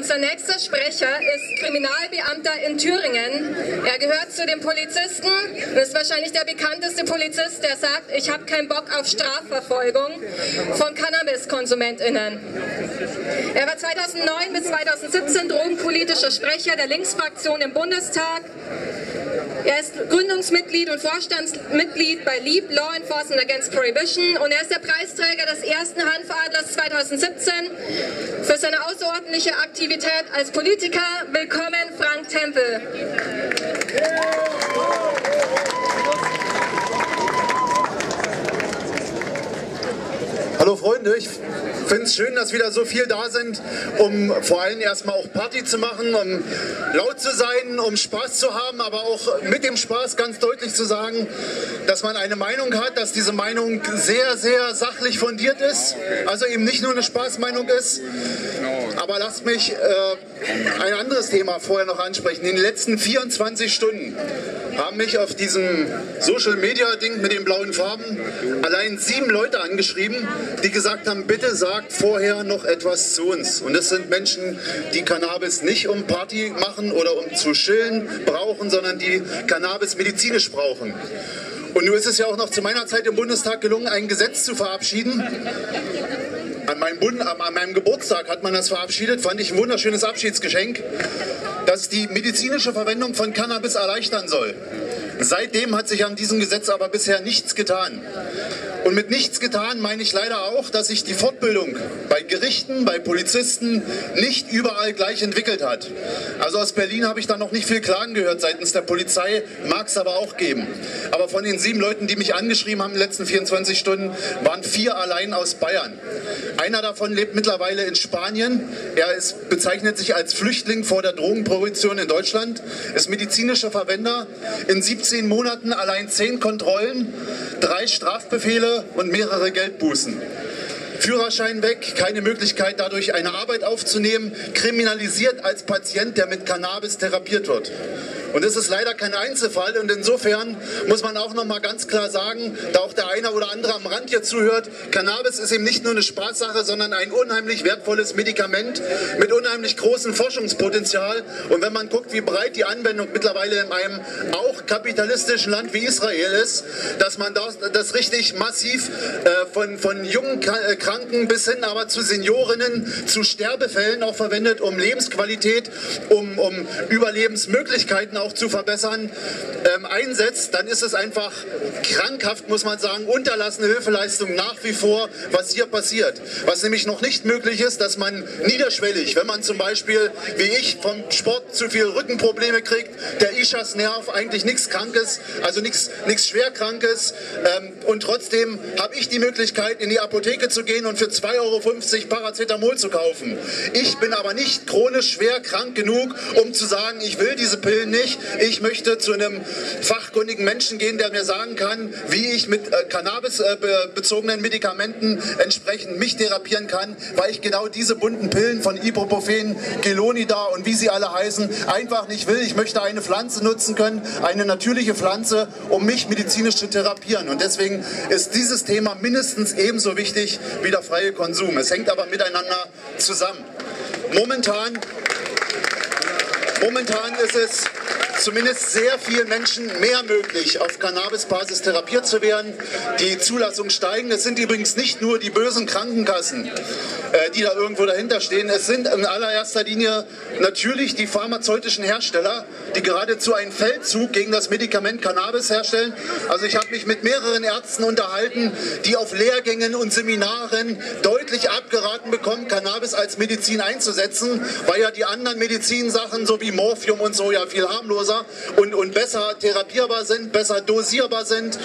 Unser nächster Sprecher ist Kriminalbeamter in Thüringen. Er gehört zu den Polizisten und ist wahrscheinlich der bekannteste Polizist, der sagt, ich habe keinen Bock auf Strafverfolgung von Cannabiskonsumentinnen. Er war 2009 bis 2017 drogenpolitischer Sprecher der Linksfraktion im Bundestag. Er ist Gründungsmitglied und Vorstandsmitglied bei LEAP, Law Enforcement Against Prohibition, und er ist der Preisträger des ersten Hanfadlers 2017 für seine außerordentliche Aktivität als Politiker. Willkommen, Frank Tempel. Hallo Freunde, ich finde es schön, dass wieder so viel da sind, um vor allem erstmal auch Party zu machen, um laut zu sein, um Spaß zu haben, aber auch mit dem Spaß ganz deutlich zu sagen, dass man eine Meinung hat, dass diese Meinung sehr, sehr sachlich fundiert ist, also eben nicht nur eine Spaßmeinung ist. Aber lasst mich äh, ein anderes Thema vorher noch ansprechen. In den letzten 24 Stunden haben mich auf diesem Social Media Ding mit den blauen Farben allein sieben Leute angeschrieben, die gesagt haben, bitte sagt vorher noch etwas zu uns. Und das sind Menschen, die Cannabis nicht um Party machen oder um zu chillen brauchen, sondern die Cannabis medizinisch brauchen. Und nun ist es ja auch noch zu meiner Zeit im Bundestag gelungen, ein Gesetz zu verabschieden. An meinem, Bund, an meinem Geburtstag hat man das verabschiedet, fand ich ein wunderschönes Abschiedsgeschenk, das die medizinische Verwendung von Cannabis erleichtern soll. Seitdem hat sich an diesem Gesetz aber bisher nichts getan. Und mit nichts getan meine ich leider auch, dass sich die Fortbildung bei Gerichten, bei Polizisten nicht überall gleich entwickelt hat. Also aus Berlin habe ich da noch nicht viel Klagen gehört seitens der Polizei, mag es aber auch geben. Aber von den sieben Leuten, die mich angeschrieben haben in den letzten 24 Stunden, waren vier allein aus Bayern. Einer davon lebt mittlerweile in Spanien. Er ist, bezeichnet sich als Flüchtling vor der Drogenprohibition in Deutschland, ist medizinischer Verwender. In 17 Monaten allein 10 Kontrollen, drei Strafbefehle und mehrere Geldbußen. Führerschein weg, keine Möglichkeit dadurch eine Arbeit aufzunehmen, kriminalisiert als Patient, der mit Cannabis therapiert wird. Und das ist leider kein Einzelfall und insofern muss man auch noch mal ganz klar sagen, da auch der eine oder andere am Rand hier zuhört, Cannabis ist eben nicht nur eine Spaßsache, sondern ein unheimlich wertvolles Medikament mit unheimlich großem Forschungspotenzial. Und wenn man guckt, wie breit die Anwendung mittlerweile in einem auch kapitalistischen Land wie Israel ist, dass man das, das richtig massiv äh, von, von jungen äh, Kranken bis hin aber zu Seniorinnen, zu Sterbefällen auch verwendet, um Lebensqualität, um, um Überlebensmöglichkeiten auch zu verbessern, ähm, einsetzt, dann ist es einfach krankhaft, muss man sagen, unterlassene Hilfeleistung nach wie vor, was hier passiert. Was nämlich noch nicht möglich ist, dass man niederschwellig, wenn man zum Beispiel, wie ich, vom Sport zu viel Rückenprobleme kriegt, der Ischas-Nerv, eigentlich nichts Krankes, also nichts Schwerkrankes, ähm, und trotzdem habe ich die Möglichkeit, in die Apotheke zu gehen und für 2,50 Euro Paracetamol zu kaufen. Ich bin aber nicht chronisch schwer krank genug, um zu sagen, ich will diese Pillen nicht, ich möchte zu einem fachkundigen Menschen gehen, der mir sagen kann, wie ich mit äh, Cannabis-bezogenen Medikamenten entsprechend mich therapieren kann, weil ich genau diese bunten Pillen von Ibuprofen, Gelonida und wie sie alle heißen, einfach nicht will. Ich möchte eine Pflanze nutzen können, eine natürliche Pflanze, um mich medizinisch zu therapieren. Und deswegen ist dieses Thema mindestens ebenso wichtig wie der freie Konsum. Es hängt aber miteinander zusammen. Momentan, momentan ist es zumindest sehr vielen Menschen mehr möglich, auf Cannabisbasis therapiert zu werden. Die Zulassungen steigen. Es sind übrigens nicht nur die bösen Krankenkassen, äh, die da irgendwo dahinter stehen. Es sind in allererster Linie natürlich die pharmazeutischen Hersteller, die geradezu einen Feldzug gegen das Medikament Cannabis herstellen. Also ich habe mich mit mehreren Ärzten unterhalten, die auf Lehrgängen und Seminaren deutlich abgeraten bekommen, Cannabis als Medizin einzusetzen, weil ja die anderen Medizinsachen, so wie Morphium und so, ja viel harmloser und, und besser therapierbar sind, besser dosierbar sind.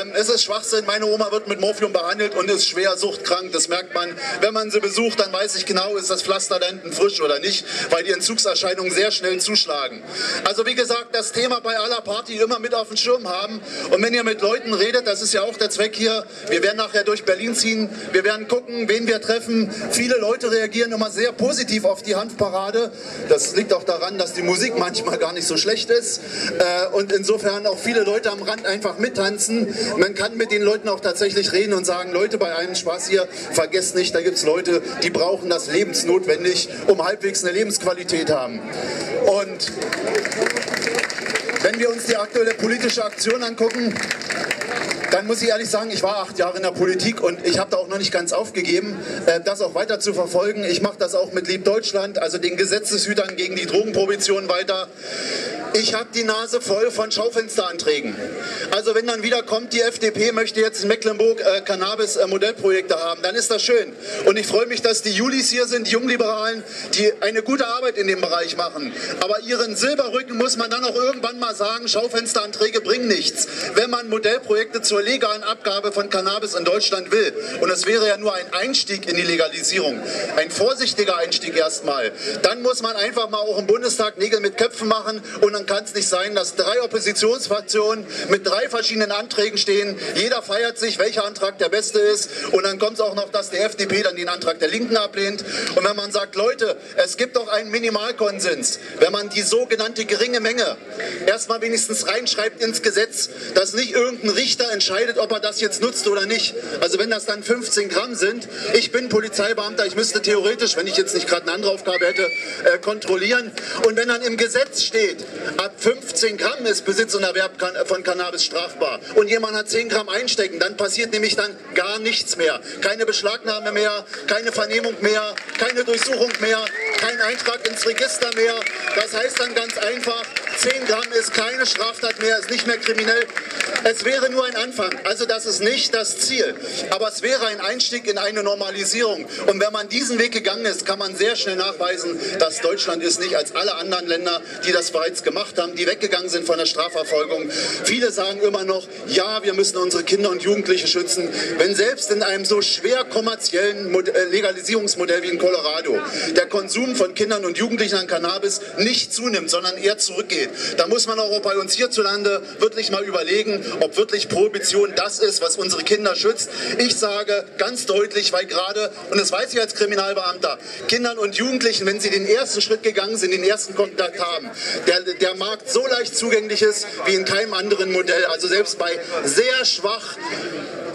Ähm, es ist Schwachsinn. Meine Oma wird mit Morphium behandelt und ist schwer suchtkrank. Das merkt man, wenn man sie besucht, dann weiß ich genau, ist das Pflaster da hinten frisch oder nicht, weil die Entzugserscheinungen sehr schnell zuschlagen. Also wie gesagt, das Thema bei aller Party immer mit auf dem Schirm haben. Und wenn ihr mit Leuten redet, das ist ja auch der Zweck hier, wir werden nachher durch Berlin ziehen, wir werden gucken, wen wir treffen. Viele Leute reagieren immer sehr positiv auf die Hanfparade. Das liegt auch daran, dass die Musik manchmal gar nicht so schlecht schlecht ist äh, und insofern auch viele Leute am Rand einfach mittanzen. Man kann mit den Leuten auch tatsächlich reden und sagen, Leute, bei einem Spaß hier, vergesst nicht, da gibt es Leute, die brauchen das lebensnotwendig, um halbwegs eine Lebensqualität haben. Und wenn wir uns die aktuelle politische Aktion angucken, dann muss ich ehrlich sagen, ich war acht Jahre in der Politik und ich habe da auch noch nicht ganz aufgegeben, äh, das auch weiter zu verfolgen. Ich mache das auch mit Lieb Deutschland, also den Gesetzeshütern gegen die Drogenprohibition weiter. Ich habe die Nase voll von Schaufensteranträgen. Also wenn dann wieder kommt, die FDP möchte jetzt in Mecklenburg äh, Cannabis-Modellprojekte äh, haben, dann ist das schön. Und ich freue mich, dass die Julis hier sind, die Jungliberalen, die eine gute Arbeit in dem Bereich machen. Aber ihren Silberrücken muss man dann auch irgendwann mal sagen, Schaufensteranträge bringen nichts. Wenn man Modellprojekte zur legalen Abgabe von Cannabis in Deutschland will, und es wäre ja nur ein Einstieg in die Legalisierung, ein vorsichtiger Einstieg erstmal, dann muss man einfach mal auch im Bundestag Nägel mit Köpfen machen und dann kann es nicht sein, dass drei Oppositionsfraktionen mit drei verschiedenen Anträgen stehen. Jeder feiert sich, welcher Antrag der beste ist. Und dann kommt es auch noch, dass die FDP dann den Antrag der Linken ablehnt. Und wenn man sagt, Leute, es gibt doch einen Minimalkonsens, wenn man die sogenannte geringe Menge erstmal wenigstens reinschreibt ins Gesetz, dass nicht irgendein Richter entscheidet, ob er das jetzt nutzt oder nicht. Also wenn das dann 15 Gramm sind, ich bin Polizeibeamter, ich müsste theoretisch, wenn ich jetzt nicht gerade eine andere Aufgabe hätte, äh, kontrollieren. Und wenn dann im Gesetz steht, Ab 15 Gramm ist Besitz und Erwerb von Cannabis strafbar. Und jemand hat 10 Gramm einstecken, dann passiert nämlich dann gar nichts mehr. Keine Beschlagnahme mehr, keine Vernehmung mehr, keine Durchsuchung mehr, kein Eintrag ins Register mehr. Das heißt dann ganz einfach, 10 Gramm ist keine Straftat mehr, ist nicht mehr kriminell. Es wäre nur ein Anfang. Also das ist nicht das Ziel. Aber es wäre ein Einstieg in eine Normalisierung. Und wenn man diesen Weg gegangen ist, kann man sehr schnell nachweisen, dass Deutschland ist nicht als alle anderen Länder, die das bereits gemacht haben, die weggegangen sind von der Strafverfolgung. Viele sagen immer noch, ja, wir müssen unsere Kinder und Jugendliche schützen. Wenn selbst in einem so schwer kommerziellen äh, Legalisierungsmodell wie in Colorado der Konsum von Kindern und Jugendlichen an Cannabis nicht zunimmt, sondern eher zurückgeht, da muss man auch bei uns hierzulande wirklich mal überlegen, ob wirklich Prohibition das ist, was unsere Kinder schützt. Ich sage ganz deutlich, weil gerade, und das weiß ich als Kriminalbeamter, Kindern und Jugendlichen, wenn sie den ersten Schritt gegangen sind, den ersten Kontakt haben, der, der der Markt so leicht zugänglich ist wie in keinem anderen Modell. Also selbst bei sehr schwach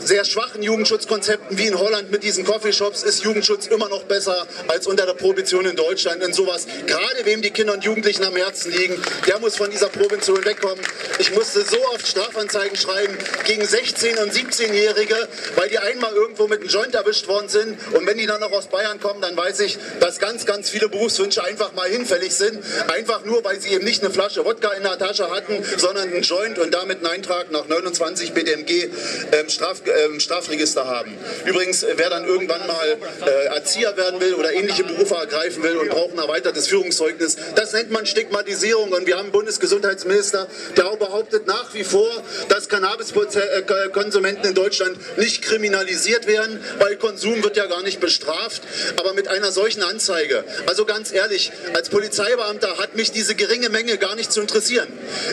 sehr schwachen Jugendschutzkonzepten wie in Holland mit diesen Coffeeshops ist Jugendschutz immer noch besser als unter der Prohibition in Deutschland. In sowas, gerade wem die Kinder und Jugendlichen am Herzen liegen, der muss von dieser Prohibition wegkommen. Ich musste so oft Strafanzeigen schreiben gegen 16- und 17-Jährige, weil die einmal irgendwo mit einem Joint erwischt worden sind. Und wenn die dann noch aus Bayern kommen, dann weiß ich, dass ganz, ganz viele Berufswünsche einfach mal hinfällig sind. Einfach nur, weil sie eben nicht eine Flasche Wodka in der Tasche hatten, sondern einen Joint und damit einen Eintrag nach 29 BDMG ähm, Straf äh, Strafregister haben. Übrigens, äh, wer dann irgendwann mal äh, Erzieher werden will oder ähnliche Berufe ergreifen will und braucht ein erweitertes Führungszeugnis, das nennt man Stigmatisierung. Und wir haben einen Bundesgesundheitsminister, der auch behauptet nach wie vor, dass Cannabiskonsumenten in Deutschland nicht kriminalisiert werden, weil Konsum wird ja gar nicht bestraft. Aber mit einer solchen Anzeige, also ganz ehrlich, als Polizeibeamter hat mich diese geringe Menge gar nicht zu interessieren.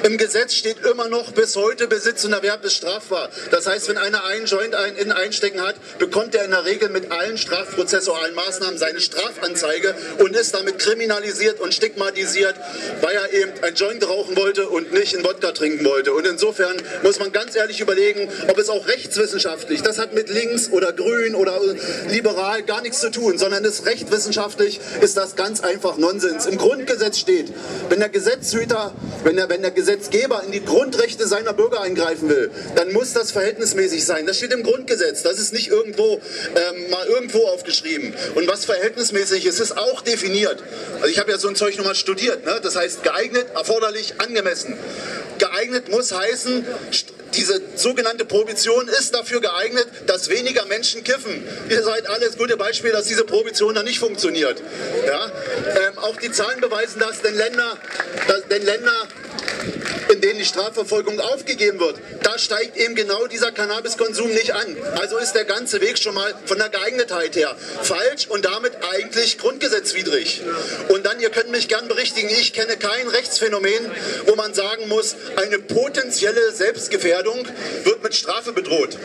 Im Gesetz steht immer noch bis heute Besitz und Erwerb ist strafbar. Das heißt, wenn einer einen Joint ein, in einstecken hat, bekommt er in der Regel mit allen strafprozessualen Maßnahmen seine Strafanzeige und ist damit kriminalisiert und stigmatisiert, weil er eben ein Joint rauchen wollte und nicht in Wodka trinken wollte. Und insofern muss man ganz ehrlich überlegen, ob es auch rechtswissenschaftlich, das hat mit links oder grün oder liberal gar nichts zu tun, sondern ist rechtwissenschaftlich ist das ganz einfach Nonsens. Im Grundgesetz steht, wenn der Gesetzhüter, wenn der, wenn der Gesetzgeber in die Grundrechte seiner Bürger eingreifen will, dann muss das verhältnismäßig sein. Das steht im Grundgesetz. Das ist nicht irgendwo ähm, mal irgendwo aufgeschrieben. Und was verhältnismäßig ist, ist auch definiert. Also ich habe ja so ein Zeug nochmal studiert. Ne? Das heißt geeignet, erforderlich, angemessen. Geeignet muss heißen, diese sogenannte Prohibition ist dafür geeignet, dass weniger Menschen kiffen. Ihr seid alles gute Beispiele, dass diese Prohibition dann nicht funktioniert. Ja? Ähm, auch die Zahlen beweisen das, denn Länder, dass, denn Länder die Strafverfolgung aufgegeben wird, da steigt eben genau dieser Cannabiskonsum nicht an. Also ist der ganze Weg schon mal von der Geeignetheit her falsch und damit eigentlich grundgesetzwidrig. Und dann, ihr könnt mich gern berichtigen, ich kenne kein Rechtsphänomen, wo man sagen muss, eine potenzielle Selbstgefährdung wird mit Strafe bedroht.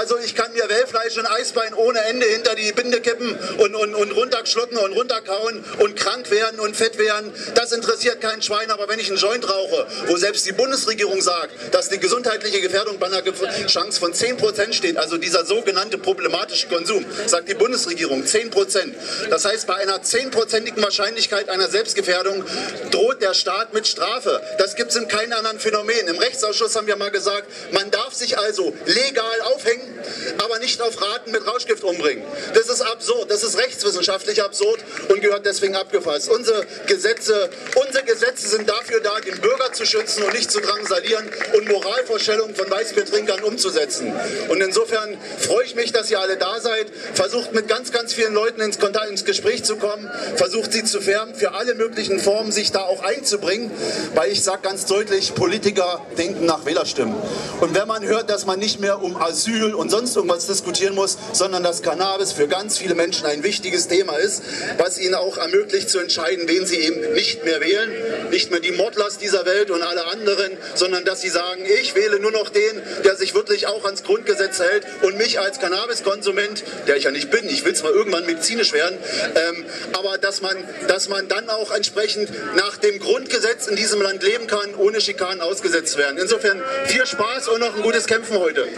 Also ich kann mir Wellfleisch und Eisbein ohne Ende hinter die Binde kippen und, und, und runterschlucken und runterkauen und krank werden und fett werden. Das interessiert kein Schwein. Aber wenn ich einen Joint rauche, wo selbst die Bundesregierung sagt, dass die gesundheitliche Gefährdung bei einer Chance von 10% steht, also dieser sogenannte problematische Konsum, sagt die Bundesregierung 10%. Das heißt, bei einer 10%igen Wahrscheinlichkeit einer Selbstgefährdung droht der Staat mit Strafe. Das gibt es in keinem anderen Phänomen. Im Rechtsausschuss haben wir mal gesagt, man darf sich also legal aufhängen, aber nicht auf Raten mit Rauschgift umbringen. Das ist absurd, das ist rechtswissenschaftlich absurd und gehört deswegen abgefasst. Unsere Gesetze, unsere Gesetze sind dafür da, den Bürger zu schützen und nicht zu drangsalieren und Moralvorstellungen von Weißbiertrinkern umzusetzen. Und insofern freue ich mich, dass ihr alle da seid. Versucht mit ganz, ganz vielen Leuten ins, Kontakt, ins Gespräch zu kommen, versucht sie zu färben, für alle möglichen Formen sich da auch einzubringen, weil ich sage ganz deutlich, Politiker denken nach Wählerstimmen. Und wenn man hört, dass man nicht mehr um Asyl und sonst irgendwas diskutieren muss, sondern dass Cannabis für ganz viele Menschen ein wichtiges Thema ist, was ihnen auch ermöglicht zu entscheiden, wen sie eben nicht mehr wählen, nicht mehr die Mordlast dieser Welt und alle anderen, sondern dass sie sagen, ich wähle nur noch den, der sich wirklich auch ans Grundgesetz hält und mich als Cannabiskonsument, der ich ja nicht bin, ich will zwar irgendwann medizinisch werden, ähm, aber dass man, dass man dann auch entsprechend nach dem Grundgesetz in diesem Land leben kann, ohne Schikanen ausgesetzt werden. Insofern viel Spaß und noch ein gutes Kämpfen heute.